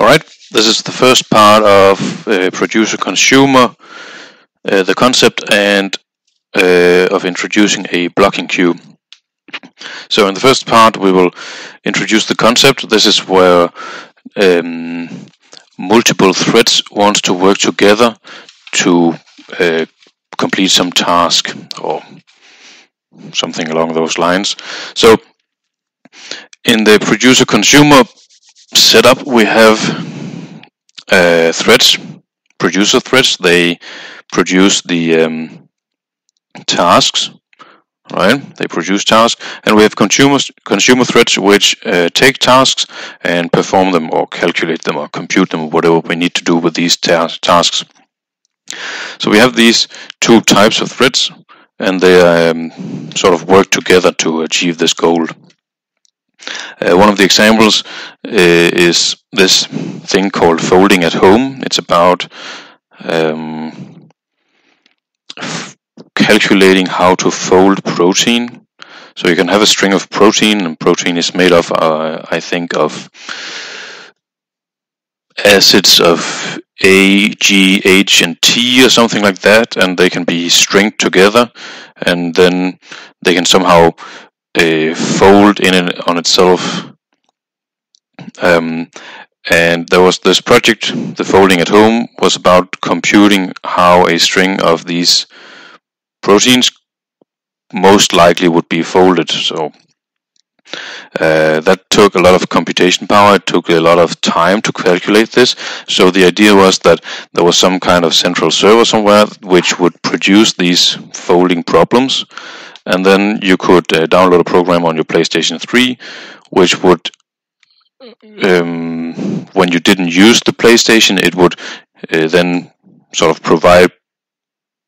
All right, this is the first part of uh, producer consumer, uh, the concept and uh, of introducing a blocking queue. So in the first part we will introduce the concept. This is where um, multiple threads want to work together to uh, complete some task or something along those lines. So in the producer consumer setup we have uh, threads, producer threads. They produce the um, tasks, right? They produce tasks, and we have consumer consumer threads which uh, take tasks and perform them or calculate them or compute them, whatever we need to do with these ta tasks. So we have these two types of threads, and they um, sort of work together to achieve this goal. Uh, one of the examples uh, is this thing called folding at home. It's about um, calculating how to fold protein. So you can have a string of protein, and protein is made of, uh, I think, of acids of A, G, H, and T, or something like that, and they can be stringed together, and then they can somehow a fold in it on itself. Um, and there was this project, the folding at home, was about computing how a string of these proteins most likely would be folded. So uh, that took a lot of computation power. It took a lot of time to calculate this. So the idea was that there was some kind of central server somewhere which would produce these folding problems and then you could uh, download a program on your PlayStation 3 which would um, when you didn't use the PlayStation it would uh, then sort of provide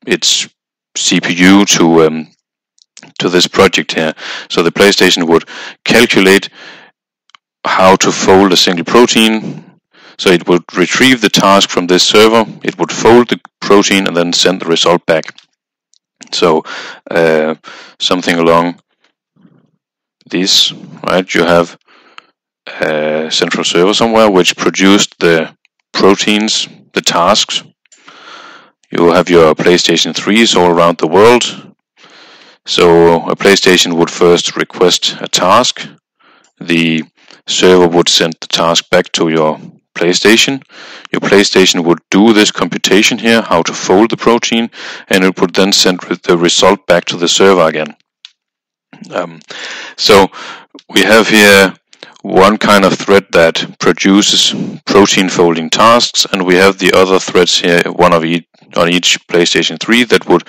its CPU to um, to this project here. So the PlayStation would calculate how to fold a single protein. So it would retrieve the task from this server. It would fold the protein and then send the result back so uh, something along this, right? You have a central server somewhere which produced the proteins, the tasks. You have your PlayStation 3s all around the world. So a PlayStation would first request a task. The server would send the task back to your PlayStation. Your PlayStation would do this computation here, how to fold the protein, and it would then send the result back to the server again. Um, so we have here one kind of thread that produces protein folding tasks, and we have the other threads here, one of each on each PlayStation 3 that would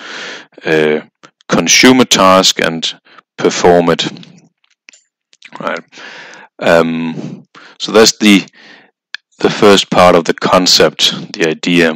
uh, consume a task and perform it. Right. Um, so that's the the first part of the concept, the idea.